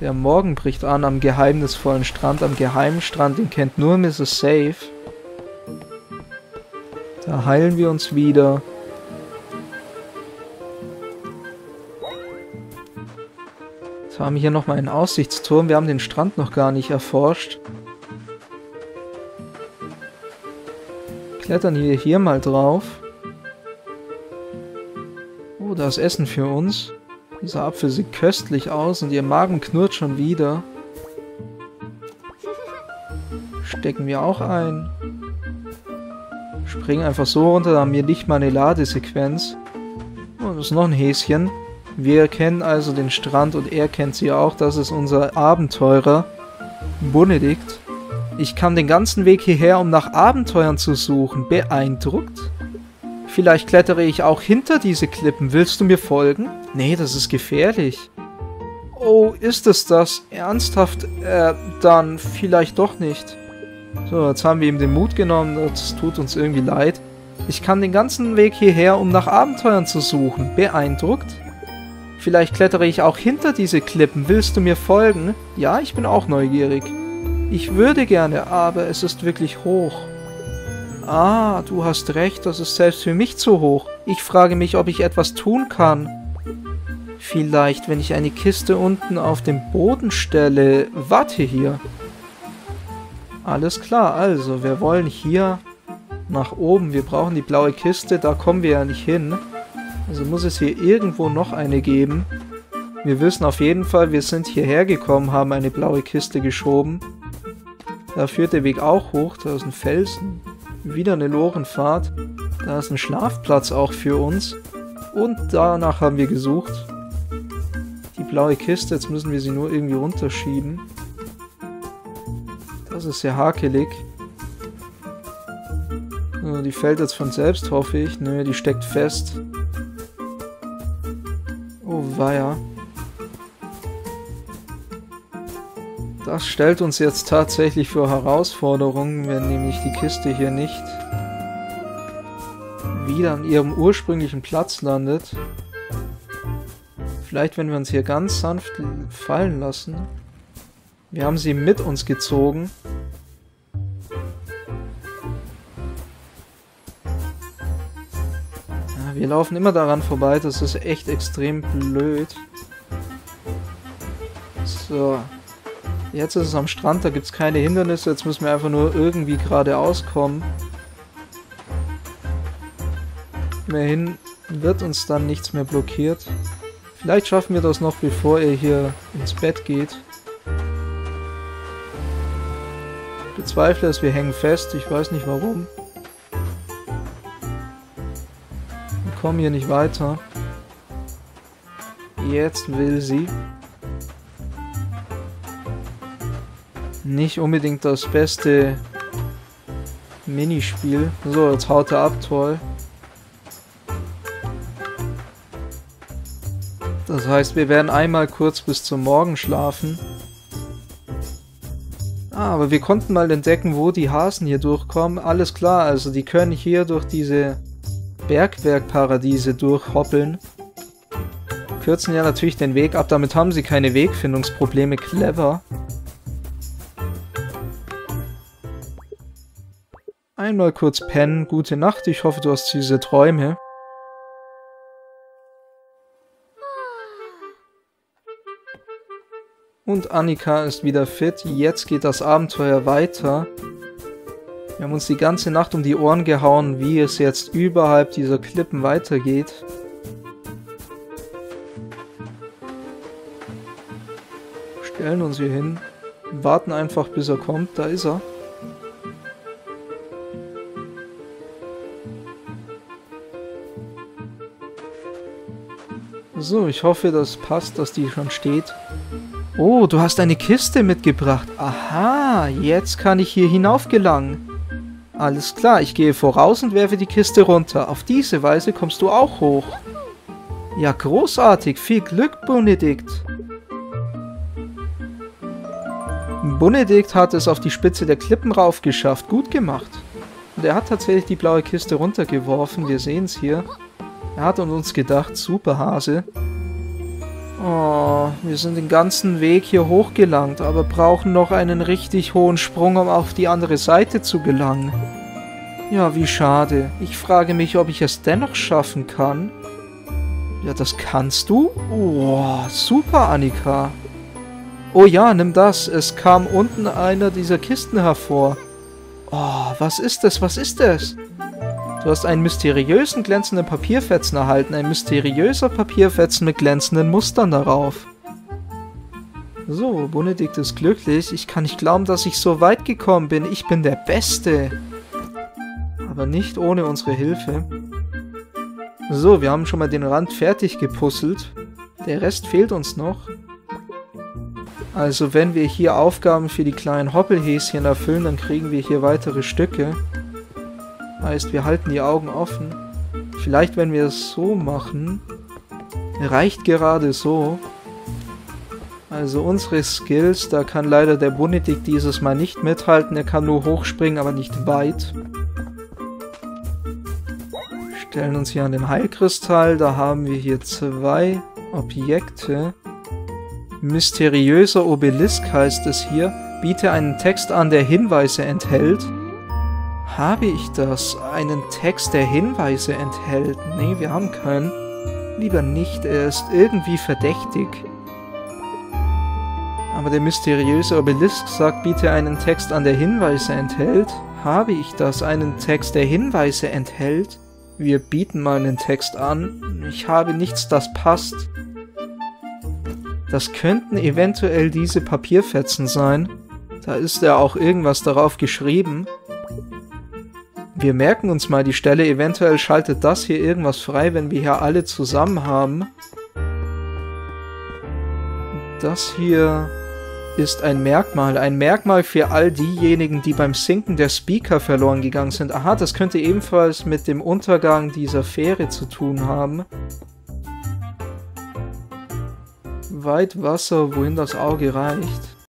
Der Morgen bricht an am geheimnisvollen Strand, am geheimen Strand, den kennt nur Mrs. Safe. Da heilen wir uns wieder. Jetzt haben wir hier nochmal einen Aussichtsturm. Wir haben den Strand noch gar nicht erforscht. Klettern wir hier mal drauf. Oh, da ist Essen für uns. Dieser Apfel sieht köstlich aus und ihr Magen knurrt schon wieder. Stecken wir auch ein. Springen einfach so runter, da haben wir nicht mal eine Ladesequenz. Oh, das ist noch ein Häschen. Wir kennen also den Strand und er kennt sie auch. Das ist unser Abenteurer, Benedikt. Ich kam den ganzen Weg hierher, um nach Abenteuern zu suchen. Beeindruckt? Vielleicht klettere ich auch hinter diese Klippen. Willst du mir folgen? Nee, das ist gefährlich. Oh, ist es das? Ernsthaft? Äh, dann vielleicht doch nicht. So, jetzt haben wir ihm den Mut genommen. Das tut uns irgendwie leid. Ich kam den ganzen Weg hierher, um nach Abenteuern zu suchen. Beeindruckt? Vielleicht klettere ich auch hinter diese Klippen. Willst du mir folgen? Ja, ich bin auch neugierig. Ich würde gerne, aber es ist wirklich hoch. Ah, du hast recht, das ist selbst für mich zu hoch. Ich frage mich, ob ich etwas tun kann. Vielleicht, wenn ich eine Kiste unten auf den Boden stelle. Warte hier. Alles klar, also, wir wollen hier nach oben. Wir brauchen die blaue Kiste, da kommen wir ja nicht hin. Also muss es hier irgendwo noch eine geben. Wir wissen auf jeden Fall, wir sind hierher gekommen, haben eine blaue Kiste geschoben. Da führt der Weg auch hoch, da ist ein Felsen. Wieder eine Lorenfahrt. Da ist ein Schlafplatz auch für uns. Und danach haben wir gesucht. Die blaue Kiste, jetzt müssen wir sie nur irgendwie runterschieben. Das ist sehr hakelig. Die fällt jetzt von selbst, hoffe ich. Nö, die steckt fest. Oh weia. Das stellt uns jetzt tatsächlich für Herausforderungen, wenn nämlich die Kiste hier nicht wieder an ihrem ursprünglichen Platz landet. Vielleicht, wenn wir uns hier ganz sanft fallen lassen. Wir haben sie mit uns gezogen. Wir laufen immer daran vorbei, das ist echt extrem blöd. So. Jetzt ist es am Strand, da gibt es keine Hindernisse, jetzt müssen wir einfach nur irgendwie geradeaus kommen. Immerhin wird uns dann nichts mehr blockiert. Vielleicht schaffen wir das noch, bevor er hier ins Bett geht. Ich bezweifle es, wir hängen fest, ich weiß nicht warum. kommen hier nicht weiter. Jetzt will sie. Nicht unbedingt das beste Minispiel. So, jetzt haut er ab, toll. Das heißt, wir werden einmal kurz bis zum Morgen schlafen. Ah, aber wir konnten mal entdecken, wo die Hasen hier durchkommen. Alles klar, also die können hier durch diese Bergwerkparadiese durchhoppeln. Kürzen ja natürlich den Weg ab, damit haben sie keine Wegfindungsprobleme. Clever. Einmal kurz pennen. Gute Nacht. Ich hoffe, du hast diese Träume. Und Annika ist wieder fit. Jetzt geht das Abenteuer weiter. Wir haben uns die ganze Nacht um die Ohren gehauen, wie es jetzt überhalb dieser Klippen weitergeht. Stellen uns hier hin, warten einfach bis er kommt, da ist er. So, ich hoffe, das passt, dass die schon steht. Oh, du hast eine Kiste mitgebracht. Aha, jetzt kann ich hier hinauf gelangen. Alles klar, ich gehe voraus und werfe die Kiste runter. Auf diese Weise kommst du auch hoch. Ja, großartig. Viel Glück, Benedikt. Benedikt hat es auf die Spitze der Klippen rauf geschafft. Gut gemacht. Und er hat tatsächlich die blaue Kiste runtergeworfen. Wir sehen es hier. Er hat an uns gedacht. Super Hase. Oh, wir sind den ganzen Weg hier hochgelangt, aber brauchen noch einen richtig hohen Sprung, um auf die andere Seite zu gelangen. Ja, wie schade. Ich frage mich, ob ich es dennoch schaffen kann. Ja, das kannst du? Oh, super, Annika. Oh ja, nimm das. Es kam unten einer dieser Kisten hervor. Oh, was ist das? Was ist das? Du hast einen mysteriösen glänzenden Papierfetzen erhalten. Ein mysteriöser Papierfetzen mit glänzenden Mustern darauf. So, Benedikt ist glücklich. Ich kann nicht glauben, dass ich so weit gekommen bin. Ich bin der Beste. Aber nicht ohne unsere Hilfe. So, wir haben schon mal den Rand fertig gepuzzelt. Der Rest fehlt uns noch. Also wenn wir hier Aufgaben für die kleinen Hoppelhäschen erfüllen, dann kriegen wir hier weitere Stücke. Heißt, wir halten die Augen offen. Vielleicht, wenn wir es so machen, reicht gerade so. Also unsere Skills, da kann leider der Benedikt dieses Mal nicht mithalten. Er kann nur hochspringen, aber nicht weit. Stellen uns hier an den Heilkristall. Da haben wir hier zwei Objekte. Mysteriöser Obelisk heißt es hier. Biete einen Text an, der Hinweise enthält. Habe ich das? Einen Text, der Hinweise enthält? Nee, wir haben keinen. Lieber nicht, er ist irgendwie verdächtig. Aber der mysteriöse Obelisk sagt, biete einen Text an, der Hinweise enthält. Habe ich das? Einen Text, der Hinweise enthält? Wir bieten mal einen Text an. Ich habe nichts, das passt. Das könnten eventuell diese Papierfetzen sein. Da ist ja auch irgendwas darauf geschrieben. Wir merken uns mal die Stelle. Eventuell schaltet das hier irgendwas frei, wenn wir hier alle zusammen haben. Das hier ist ein Merkmal. Ein Merkmal für all diejenigen, die beim Sinken der Speaker verloren gegangen sind. Aha, das könnte ebenfalls mit dem Untergang dieser Fähre zu tun haben. weit Wasser, wohin das Auge reicht.